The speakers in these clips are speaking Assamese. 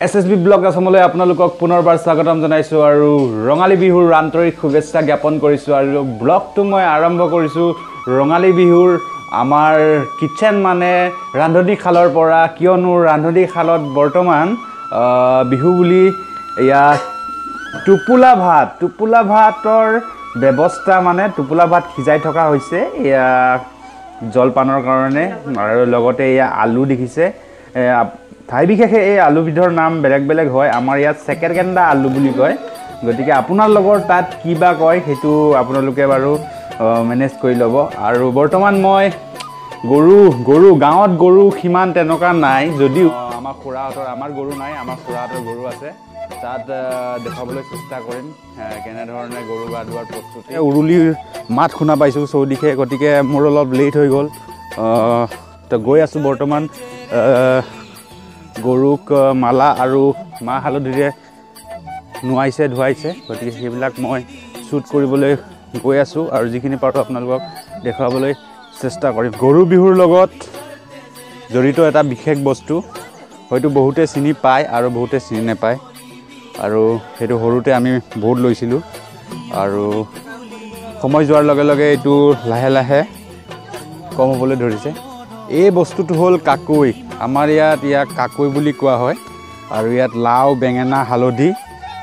এছ এছ বি ব্লগ আছামলৈ আপোনালোকক পুনৰবাৰ স্বাগতম জনাইছোঁ আৰু ৰঙালী বিহুৰ আন্তৰিক শুভেচ্ছা জ্ঞাপন কৰিছোঁ আৰু ব্লগটো মই আৰম্ভ কৰিছোঁ ৰঙালী বিহুৰ আমাৰ কিটচেন মানে ৰান্ধনীশালৰ পৰা কিয়নো ৰান্ধনীশালত বৰ্তমান বিহু বুলি ইয়াত টোপোলা ভাত টোপোলা ভাতৰ ব্যৱস্থা মানে টোপোলা ভাত সিজাই থকা হৈছে এয়া জলপানৰ কাৰণে আৰু লগতে এয়া আলু দেখিছে ঠাই বিশেষে এই আলুবিধৰ নাম বেলেগ বেলেগ হয়। আমাৰ ইয়াত ছেকেণ্ড কেণ্ডা আলু বুলি কয়। গতিকে আপোনালোকৰ তাত কি বা কয় সেইটো আপোনালোকে বাৰু মেনেজ কৰি ল'ব। আৰু বৰ্তমান মই গৰু গৰু গাঁৱত গৰু সিমান তেনেকুৱা নাই। যদিও আমাৰ খুৰাহঁতৰ আমাৰ গৰু নাই আমাৰ খুৰাহঁতৰ গৰু আছে। তাত আহ, দেখুৱাবলৈ চেষ্টা কৰিম কেনেধৰণে গৰু গা ধোৱাৰ প্ৰস্তুতি। উৰুলিৰ মাত শুনা পাইছোঁ চৌদিশে গতিকে মোৰ অলপ লেট হৈ গ'ল। তো গৈ আছোঁ বৰ্তমান। গৰুক মালা আৰু মাহ হালধিৰে নোৱাইছে ধুৱাইছে। গতিকে সেইবিলাক মই শ্বুট কৰিবলৈ গৈ আছোঁ আৰু যিখিনি পাৰোঁ আপোনালোকক দেখুৱাবলৈ চেষ্টা কৰিম। গৰু বিহুৰ লগত জড়িত এটা বিশেষ বস্তু হয়তো বহুতে চিনি পায় আৰু বহুতে চিনি নাপায়। আৰু সেইটো সৰুতে আমি বহুত লৈছিলোঁ। আৰু সময় যোৱাৰ লগে লগে এইটো লাহে লাহে কম হ'বলৈ ধৰিছে। এই বস্তুটো হ'ল কাকৈ। আমাৰ ইয়াত ইয়াক কাকৈ বুলি কোৱা হয়। আৰু ইয়াত লাও বেঙেনা হালধি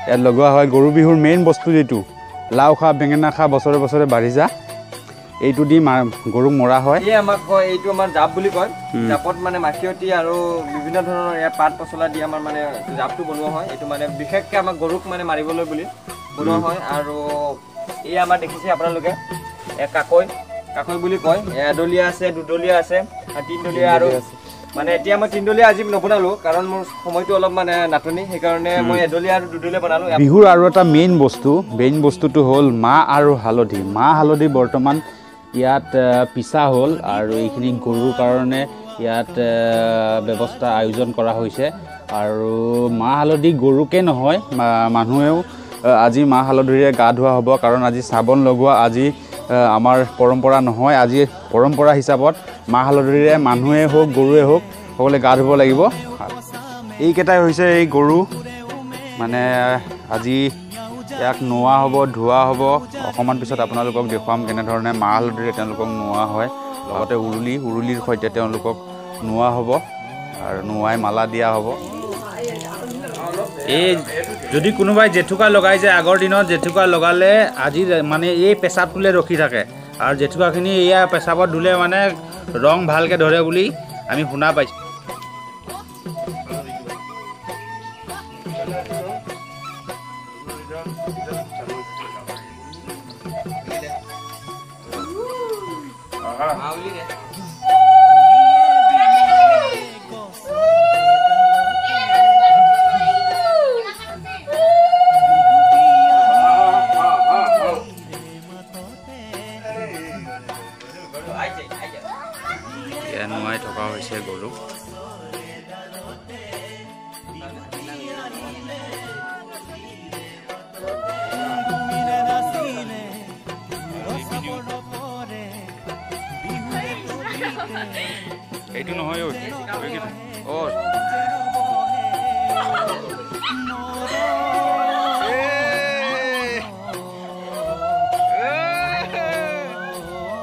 ইয়াত লগোৱা হয়। গৰু বিহুৰ মেইন বস্তু যিটো লাও খা বেঙেনা খা বছৰে বছৰে বাঢ়ি যা। এইটো দি মা গৰুক মৰা হয়। এই আমাক কয় এইটো আমাৰ জাপ বুলি কয়। জাপত মানে মাখিয়তী আৰু বিভিন্ন ধৰণৰ ইয়াত পাত পচলা দি আমাৰ মানে জাপটো বনোৱা হয়। এইটো মানে বিশেষকৈ আমাক গৰুক মানে মাৰিবলৈ বুলি বনোৱা হয়। আৰু এই আমাৰ দেখিছে আপোনালোকে কাকৈ। কাকৈ বুলি কয়। এডলীয়া আছে দুডলীয়া আছে আৰু তিনডলীয়া আৰু মানে এতিয়া মই তিনডলীয়া আজি নবনালোঁ কাৰণ মোৰ সময়টো অলপ মানে নাটনি সেইকাৰণে মই এডলীয়া আৰু দুডলীয়া বনালোঁ। বিহুৰ আৰু এটা মেইন বস্তু মেইন বস্তুটো হ'ল মাহ আৰু হালধি। মাহ হালধি বৰ্তমান ইয়াত পিছা হ'ল আৰু এইখিনি গৰুৰ কাৰণে ইয়াত ব্যৱস্থা আয়োজন কৰা হৈছে। আৰু মাহ হালধি গৰুকে নহয় মানুহেও আজি মাহ হালধিৰে গা ধোৱা হ'ব কাৰণ আজি চাবোন লগোৱা আজি আমাৰ পৰম্পৰা নহয় আজি পৰম্পৰা হিচাপত মাহ হালধিৰে মানুহে হওক গৰুৱে হওক সকলোৱে গা ধুব লাগিব। এইকেইটাই হৈছে এই গৰু। মানে আজি ইয়াক নোৱা হ'ব ধোৱা হ'ব। অকণমান পিছত আপোনালোকক দেখুৱাম কেনেধৰণে মাহ হালধিৰে তেওঁলোকক নোৱা হয়। লগতে উৰুলি উৰুলিৰ সৈতে তেওঁলোকক নোৱা হ'ব। আৰু নোৱাই মালা দিয়া হ'ব। এই যদি কোনোবাই জেঠুকা লগাই যে আগৰ দিনত জেঠুকা লগালে আজি মানে এই পেচাবটোলৈ ৰখি থাকে। আৰু জেঠুকাখিনি এয়া পেচাবত ধুলে মানে ৰং ভালকৈ ধৰে বুলি আমি শুনা পাইছোঁ। এইটো নহয় ঐ অ।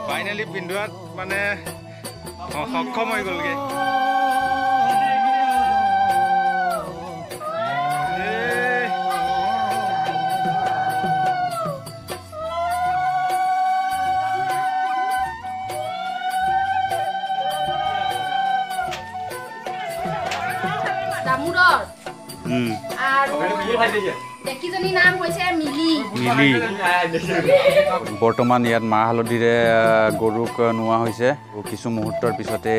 ফাইনেলি পিন্ধোৱাত মানে সক্ষম হৈ গ'লগে। নাম হৈছে মিলি। মিলি। বৰ্তমান ইয়াত মাহ হালধিৰে গৰুক নোৱা হৈছে। কিছু মুহূৰ্তৰ পিছতে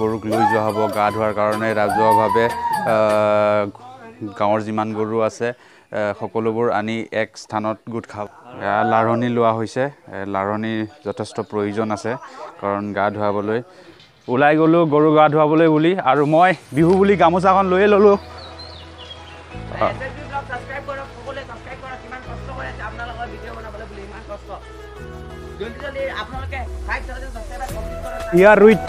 গৰুক লৈ যোৱা হ'ব গা ধোৱাৰ কাৰণে ৰাজহুৱাভাৱে গাঁৱৰ যিমান গৰু আছে সকলোবোৰ আনি এক স্থানত গোট খাব। লাৰণি লোৱা হৈছে। এ, লাৰণিৰ যথেষ্ট প্ৰয়োজন আছে কাৰণ গা ধুৱাবলৈ। ওলাই গ'লোঁ গৰু গা ধুৱাবলৈ বুলি আৰু মই বিহু বুলি গামোচাখন লৈয়ে ল'লোঁ। Here with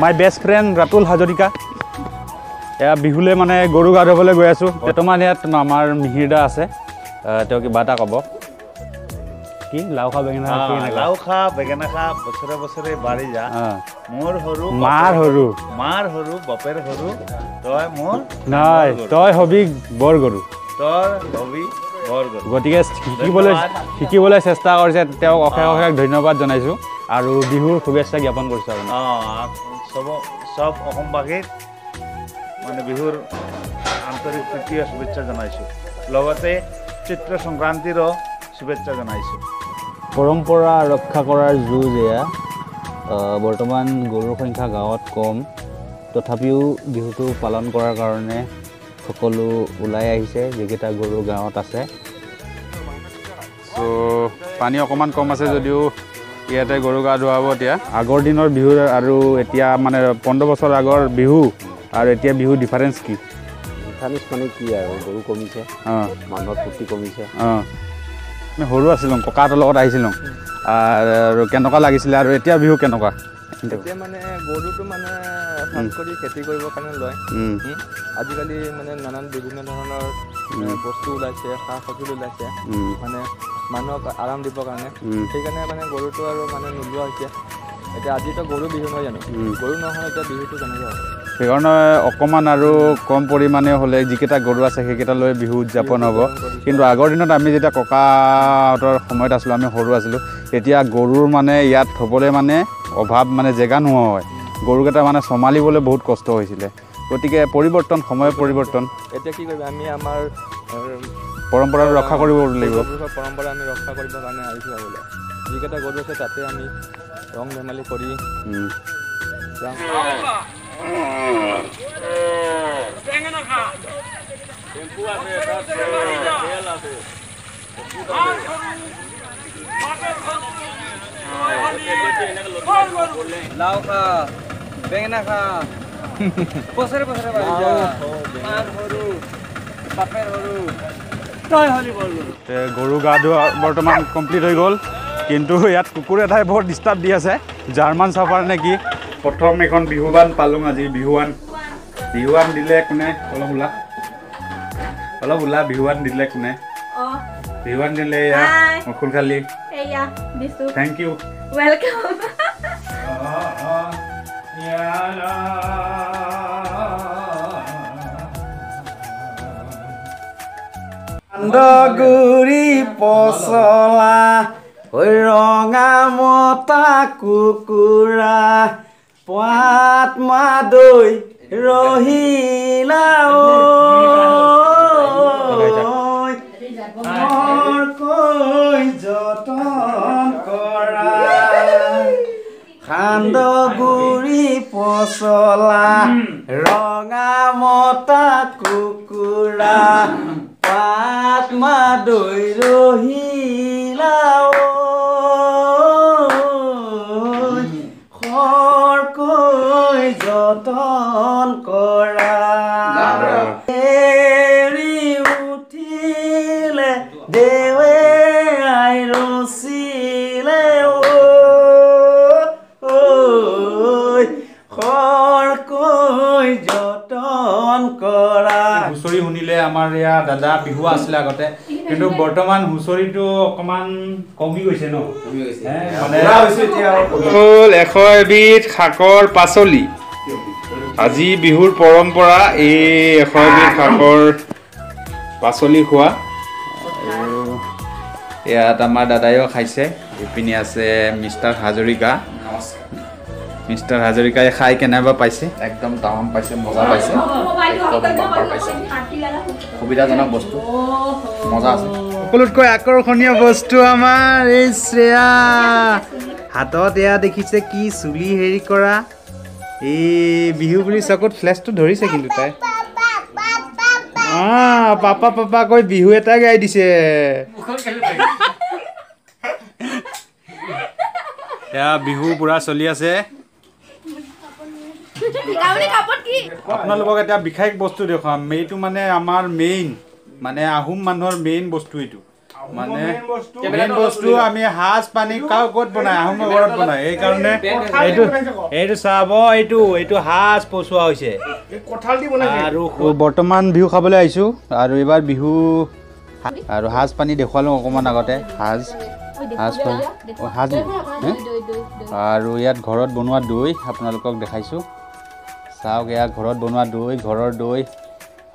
my best friend Ratul Hazarika. এয়া বিহুলৈ মানে গৰু গা ধুবলৈ গৈ আছোঁ। বৰ্তমান ইয়াত আমাৰ মিহিৰ দা আছে তেওঁ কিবা এটা ক'ব। কি? লাও খা বেঙেনা? লাও খা বেঙেনা খা বছৰে বছৰে বাঢ়ি যা। মোৰ সৰু মাৰ সৰু মাৰ সৰু বাপেৰ সৰু তই মোৰ নাই। তই হবি বৰ গৰু তই হবি গতিকে শিকিবলৈ। শিকিবলৈ চেষ্টা কৰিছে তেওঁক অশেষ অশেষ ধন্যবাদ জনাইছোঁ। আৰু বিহুৰ শুভেচ্ছা জ্ঞাপন কৰিছোঁ আৰু অঁ চব চব অসমবাসীক মানে বিহুৰ আন্তৰিক আৰু শুভেচ্ছা জনাইছোঁ। লগতে চিত্ৰ সংক্ৰান্তিৰো শুভেচ্ছা জনাইছোঁ। পৰম্পৰা ৰক্ষা কৰাৰ যুঁজ এয়া। বৰ্তমান গৰুৰ সংখ্যা গাঁৱত কম। তথাপিও বিহুটো পালন কৰাৰ কাৰণে সকলো ওলাই আহিছে যিকেইটা গৰু গাঁৱত আছে। চ' পানী অকণমান কম আছে যদিও ইয়াতে গৰু গা ধুৱাব এতিয়া। আগৰ দিনৰ বিহু আৰু এতিয়া মানে পোন্ধৰ বছৰ আগৰ বিহু আৰু এতিয়া বিহু ডিফাৰেঞ্চ কি? ডিফাৰেঞ্চ মানে কি আৰু? গৰু কমিছে অঁ। মানুহৰ ফূৰ্তি কমিছে। অঁ। আমি সৰু আছিলোঁ ককাহঁতৰ লগত আহিছিলোঁ। আৰু কেনেকুৱা লাগিছিলে আৰু এতিয়া বিহু কেনেকুৱা? এতিয়া মানে গৰুটো মানে কৰি খেতি কৰিবৰ কাৰণে লয়। আজিকালি মানে নানান বিভিন্ন ধৰণৰ বস্তু ওলাইছে সা সঁজুলি ওলাইছে মানে মানুহক আৰাম দিবৰ কাৰণে। সেইকাৰণে মানে গৰুটো আৰু মানে নোলোৱা হৈছে। এতিয়া আজিতো গৰু বিহু নহয় জানো। গৰু নহয় এতিয়া বিহুটো কেনেকৈ হয়। সেইকাৰণে অকণমান আৰু কম পৰিমাণে হ'লে যিকেইটা গৰু আছে সেইকেইটা লৈ বিহু উদযাপন হ'ব। কিন্তু আগৰ দিনত আমি যেতিয়া ককাহঁতৰ সময়ত আছিলোঁ আমি সৰু আছিলোঁ তেতিয়া গৰুৰ মানে ইয়াত থ'বলৈ মানে অভাৱ মানে জেগা নোহোৱা হয়। গৰুকেইটা মানে চম্ভালিবলৈ বহুত কষ্ট হৈছিলে। গতিকে পৰিৱৰ্তন সময় পৰিৱৰ্তন। এতিয়া কি কৰিবা আমি আমাৰ পৰম্পৰাটো ৰক্ষা কৰিব লাগিব। পৰম্পৰা আমি ৰক্ষা কৰিবৰ কাৰণে আহিছোঁ আৰু বোলে যিকেইটা গৰু আছে তাতে আমি ৰং ধেমালি কৰি লাও খা বেঙেনা খা গৰু গা ধোৱা বৰ্তমান কমপ্লিট হৈ গ'ল। কিন্তু ইয়াত কুকুৰ এটাই বৰ ডিষ্টাৰ্ব দি আছে। জাৰ্মান চাফাৰ নে কি? প্ৰথম এখন বিহুৱান পালোঁ আজি বিহুৱান। বিহুৱান দিলে কোনে? অলপ ওলা। অলপ ওলা বিহুৱান দিলে কোনে? অঁ। বিহুৱান দিলে এয়া খালি। দিছোঁ। থেংক ইউ ৱেলকাম সান্দগুৰি পচলা ৰঙা মতা কুকুৰা। পাত মাদৈ ৰহিলা ঐ। ঘৰকৈ যতন কৰা। সান্দগুৰি পচলা ৰঙা মতা কুকুৰা। পাত মাদৈ ৰহিলা ঐ খৰকৈ যতন কৰা। এৰি উঠিলে দেৱে আই ৰচিলে খৰকৈ যতন কৰা। হুঁচৰি শুনিলে আমাৰ ইয়াৰ দাদা বিহু আছিলে আগতে। কিন্তু বৰ্তমান হুঁচৰিটো অকণমান কমি গৈছে ন? মানে হ'ল এশ এবিধ শাকৰ পাচলি। আজি বিহুৰ পৰম্পৰা এই এশ এবিধ শাকৰ পাচলি খোৱা। আৰু ইয়াত আমাৰ দাদাইও খাইছে ইপিনে আছে মিষ্টাৰ হাজৰিকা। মিষ্টাৰ হাজৰিকাই খাই কেনেবা পাইছে? একদম তামাম পাইছে মজা পাইছে। সুবিধাজনক বস্তু। মজা আছে। সকলোতকৈ আকৰ্ষণীয় বস্তু আমাৰ এই শ্ৰেয়া। হাতত এয়া দেখিছে কি চুলি হেৰি কৰা। এই বিহু বুলি চকুত ফ্লেছটো ধৰিছে কিন্তু তাই। অঁ পাপা পাপা কৈ বিহু এটা গাই দিছে। এয়া বিহু পূৰা চলি আছে। আপোনালোকক এটা বিশেষ বস্তু দেখুৱাম। এইটো মানে আমাৰ মেইন মানে আহোম মানুহৰ মেইন বস্তু এইটো। মানে মেইন বস্তু আমি সাজ পানী কাও ক'ত বনাই? আহোমৰ ঘৰত বনাই। এইকাৰণে এইটো এইটো চাব এইটো এইটো সাজ পচোৱা হৈছে। আৰু বৰ্তমান বিহু খাবলৈ আহিছোঁ। আৰু এইবাৰ বিহু আৰু সাজ পানী দেখুৱালোঁ অকণমান আগতে। সাজ সাজ সাজ? আৰু ইয়াত ঘৰত বনোৱা দৈ আপোনালোকক দেখাইছোঁ। চাওক এয়া ঘৰত বনোৱা দৈ ঘৰৰ দৈ।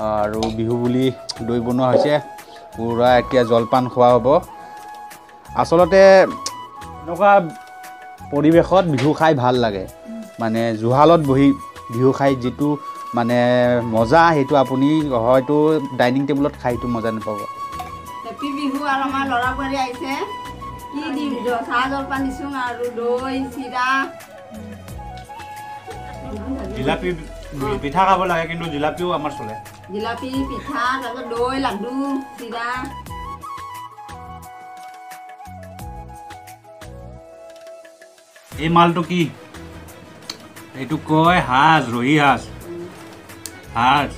আৰু বিহু বুলি দৈ বনোৱা হৈছে। পূৰা এতিয়া জলপান খোৱা হ'ব। আচলতে এনেকুৱা পৰিৱেশত বিহু খাই ভাল লাগে। মানে জুহালত বহি বিহু খাই যিটো মানে মজা সেইটো আপুনি হয়তো ডাইনিং টেবুলত খাই সেইটো মজা নাপাব। হেপী বিহু আৰু আমাৰ ল'ৰা ছোৱালী আহিছে। কি দিম জ- চাহ জলপান দিছোঁ আৰু দৈ চিৰা। জিলাপি পিঠা খাব লাগে কিন্তু জিলাপিও আমাৰ চলে। জিলাপি পিঠা তাৰপিছত দৈ লাডু চিৰা এই মালটো কি? এইটো কয় সাজ ৰহি সাজ। সাজ।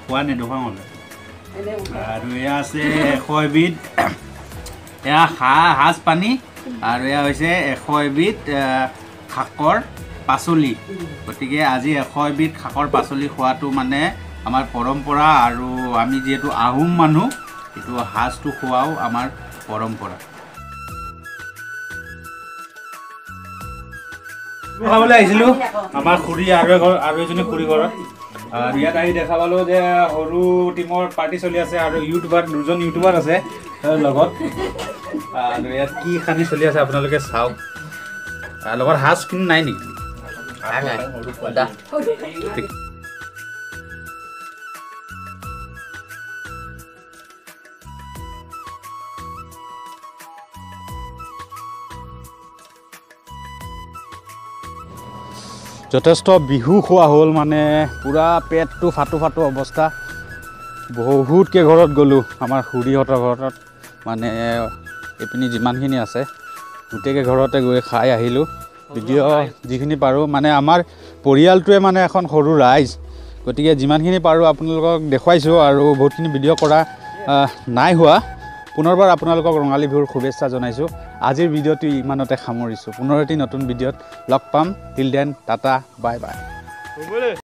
খোৱা নেদেখুৱাওঁ হ'লে আৰু এয়া আছে এশ এবিধ এয়া সা সাজ পানী। আৰু এয়া হৈছে এশ এবিধ আহ, শাকৰ পাচলি। গতিকে আজি এশ এবিধ শাকৰ পাচলি খোৱাটো মানে আমাৰ পৰম্পৰা আৰু আমি যিহেতু আহোম মানুহ এইটো সাজটো খোৱাও আমাৰ পৰম্পৰা। খাবলৈ আহিছিলোঁ। আমাৰ খুৰী আৰু এঘৰ আৰু এজনী খুৰী ঘৰত। আৰু ইয়াত আহি দেখা পালোঁ যে সৰু টিমৰ পাৰ্টি চলি আছে আৰু ইউটিউবাৰ দুজন ইউটিউবাৰ আছে লগত। আৰু ইয়াত কি খানি চলি আছে আপোনালোকে চাওক। আৰু লগত সাজ কিন্তু নাই নেকি যথেষ্ট বিহু খোৱা হ'ল মানে পূৰা পেটটো ফাটো ফাটো অৱস্থা। বহুতকৈ ঘৰত গ'লোঁ আমাৰ খুৰীহঁতৰ ঘৰত মানে এইপিনি যিমানখিনি আছে গোটেইকৈ ঘৰতে গৈ খাই আহিলোঁ। ভিডিঅ' যিখিনি পাৰোঁ মানে আমাৰ পৰিয়ালটোৱে মানে এখন সৰু ৰাইজ। গতিকে যিমানখিনি পাৰোঁ আপোনালোকক দেখুৱাইছোঁ আৰু বহুতখিনি ভিডিঅ' কৰা নাই হোৱা। পুনৰবাৰ আপোনালোকক ৰঙালী বিহুৰ শুভেচ্ছা জনাইছোঁ। আজিৰ ভিডিঅ'টো ইমানতে সামৰিছোঁ। পুনৰ এটি নতুন ভিডিঅ'ত লগ পাম। Till then tata bye bye